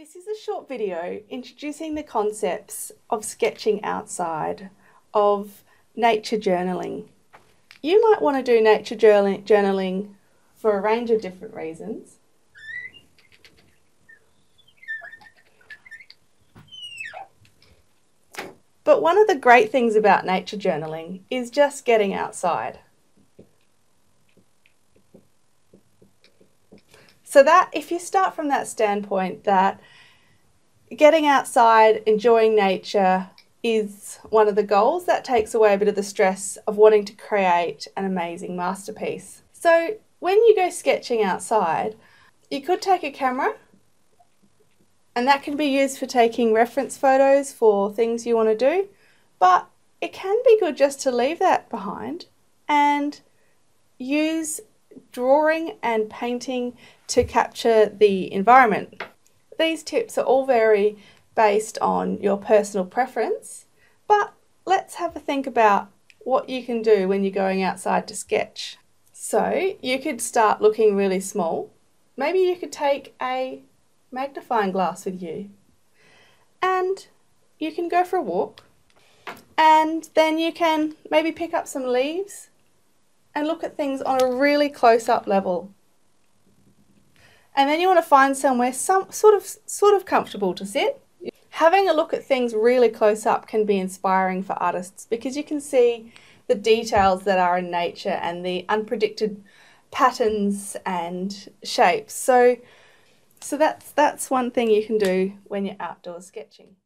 This is a short video introducing the concepts of sketching outside, of nature journaling. You might want to do nature journaling for a range of different reasons. But one of the great things about nature journaling is just getting outside. So that if you start from that standpoint that getting outside, enjoying nature is one of the goals, that takes away a bit of the stress of wanting to create an amazing masterpiece. So when you go sketching outside, you could take a camera and that can be used for taking reference photos for things you want to do, but it can be good just to leave that behind and use drawing and painting to capture the environment. These tips are all very based on your personal preference, but let's have a think about what you can do when you're going outside to sketch. So you could start looking really small. Maybe you could take a magnifying glass with you and you can go for a walk and then you can maybe pick up some leaves and look at things on a really close up level. And then you want to find somewhere some sort of sort of comfortable to sit. Having a look at things really close up can be inspiring for artists because you can see the details that are in nature and the unpredicted patterns and shapes. So so that's that's one thing you can do when you're outdoor sketching.